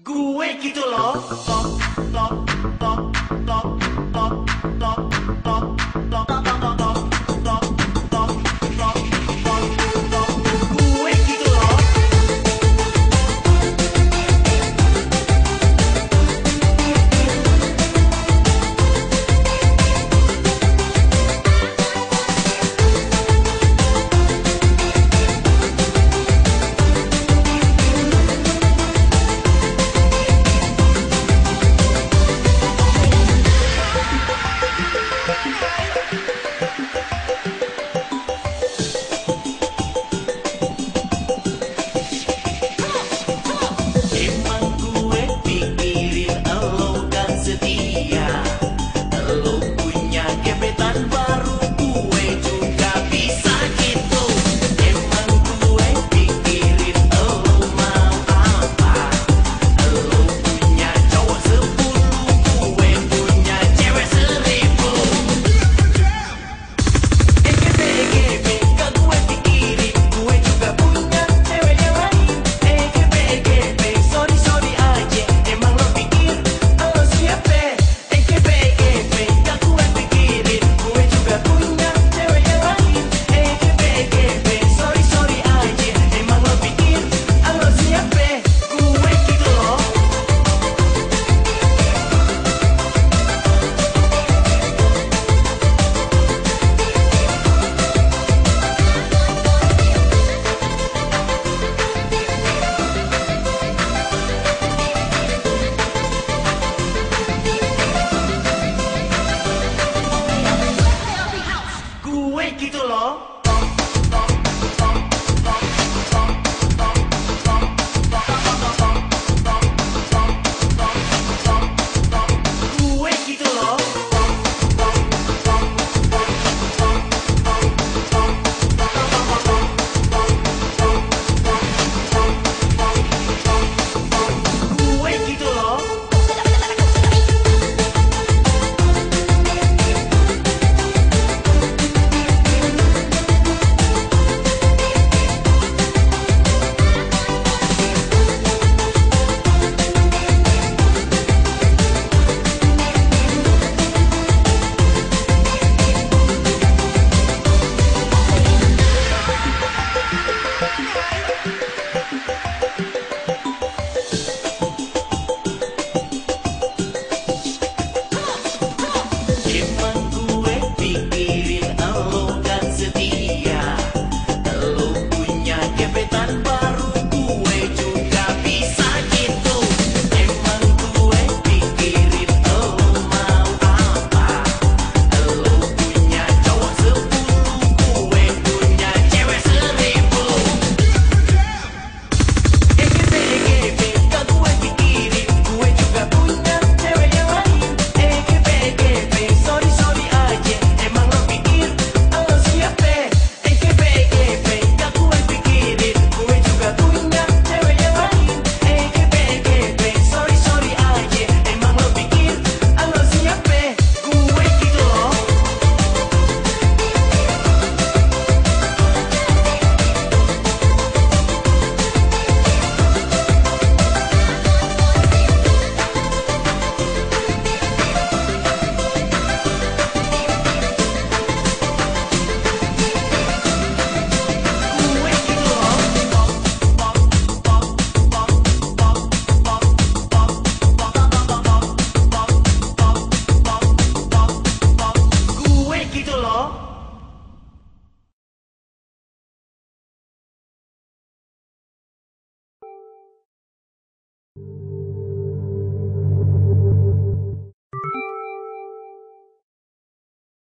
Gue gitu loh. Loh, loh. make it along.